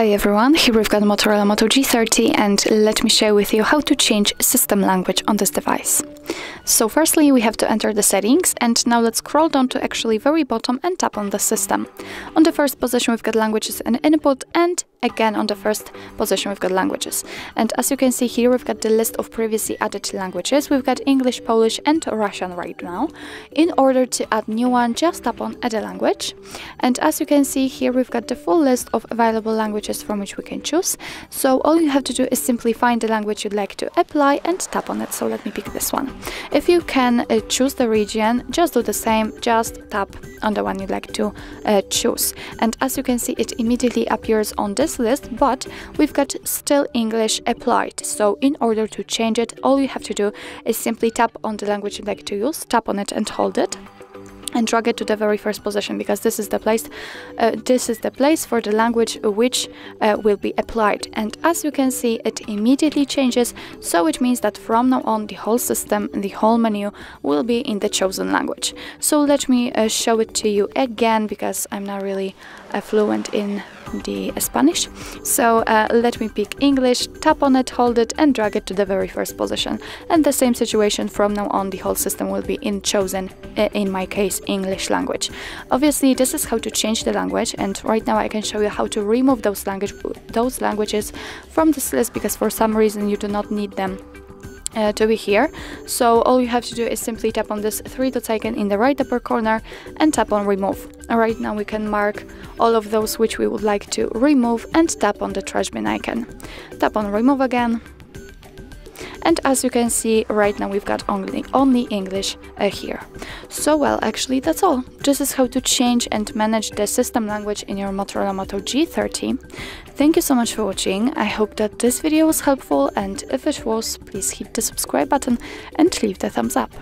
Hi everyone, here we've got Motorola Moto G30 and let me share with you how to change system language on this device. So firstly we have to enter the settings and now let's scroll down to actually very bottom and tap on the system. On the first position we've got languages and input and again on the first position we've got languages. And as you can see here we've got the list of previously added languages. We've got English, Polish and Russian right now. In order to add new one just tap on add a language. And as you can see here we've got the full list of available languages from which we can choose. So all you have to do is simply find the language you'd like to apply and tap on it. So let me pick this one. If you can uh, choose the region, just do the same, just tap on the one you'd like to uh, choose. And as you can see, it immediately appears on this list, but we've got still English applied. So in order to change it, all you have to do is simply tap on the language you'd like to use, tap on it and hold it and drag it to the very first position because this is the place uh, this is the place for the language which uh, will be applied and as you can see it immediately changes so it means that from now on the whole system the whole menu will be in the chosen language so let me uh, show it to you again because I'm not really uh, fluent in the Spanish. So uh, let me pick English, tap on it, hold it and drag it to the very first position. And the same situation from now on the whole system will be in chosen, uh, in my case, English language. Obviously this is how to change the language and right now I can show you how to remove those, language, those languages from this list because for some reason you do not need them uh, to be here. So all you have to do is simply tap on this three dots icon in the right upper corner and tap on remove. Right now we can mark all of those which we would like to remove and tap on the trash bin icon. Tap on remove again and as you can see right now we've got only only English uh, here. So well actually that's all. This is how to change and manage the system language in your Motorola Moto G30. Thank you so much for watching, I hope that this video was helpful and if it was please hit the subscribe button and leave the thumbs up.